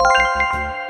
Música